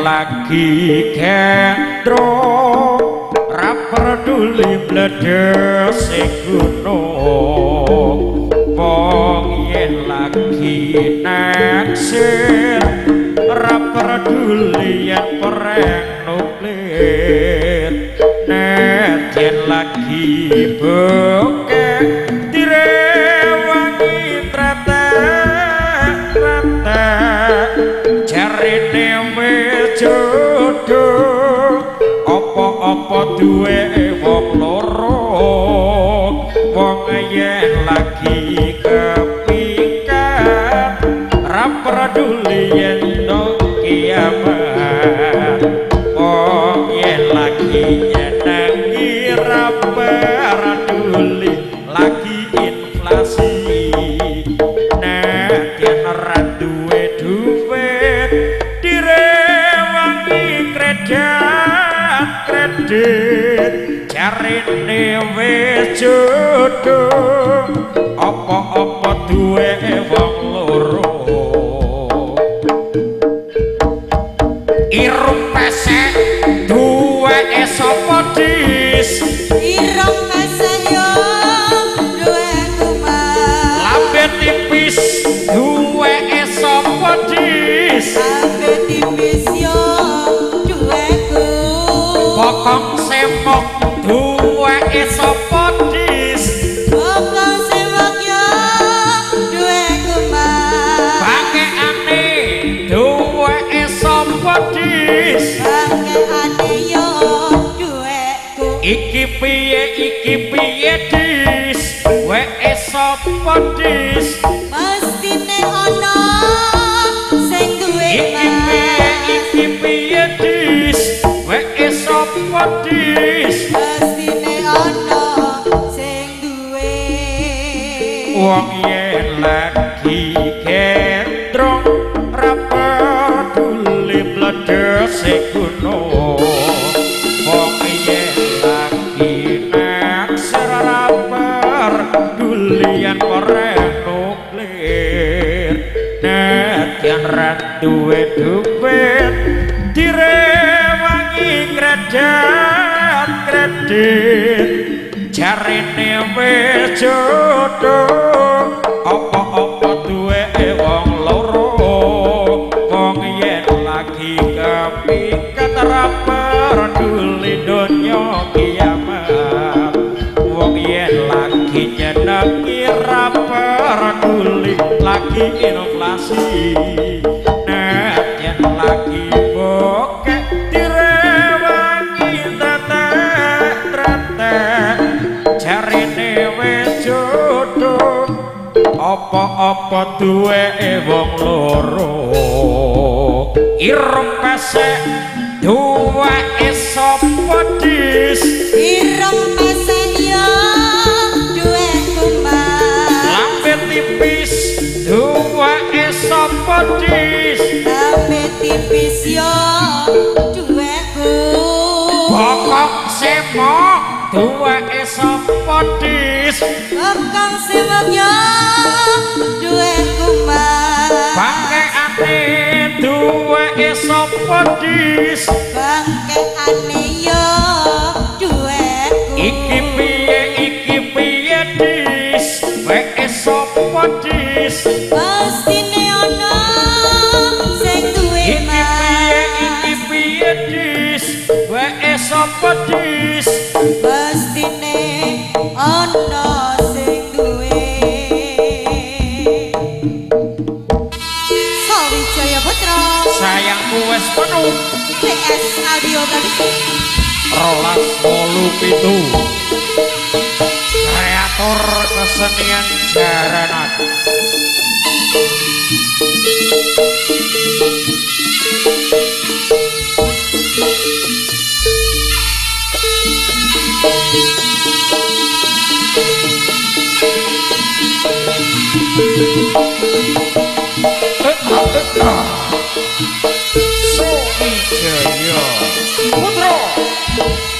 lagi gendro? Ra peduli bledes sing gunung wong yen lagi naksir? Ra peduli yen pereng nuklir. Net yen lagi apa-apa duwe wong loro wong yen lagi kepikat ra peduli yen nang kiamat. Wong yen lagi nyenengi ra peduli lagi inflasi kredit jarine wis jodoh piye iki piye dis? We sapa dis? Mestine ono sing duwe iki piye iki piye dis? We sapa dis? Mestine ono sing duwe wong yen lagi gendrong ra peduli bledes gunung duwe duit direwangi kredit kredit. Jarine wis jodoh apa-apa duwe wong loro. Wong yen lagi kepikat jarine wis jodoh apa-apa duwe wong loro. Irung pesek duwe sapa dis? Irung kasayo duweku mas lambe tipis duwe sapa dis? Sampe tipis yo duweku bokok semok duwe sapa dis Bokong sewak yo duweku mas bangke ane duwe sapa dis? Bangke ane yo duweku iki piye iki piye dis? We sapa dis sayangku wis penuh. PS Audio Production rolas wolu pitu. Kreator kesenian jaranan 예, 저요 호들어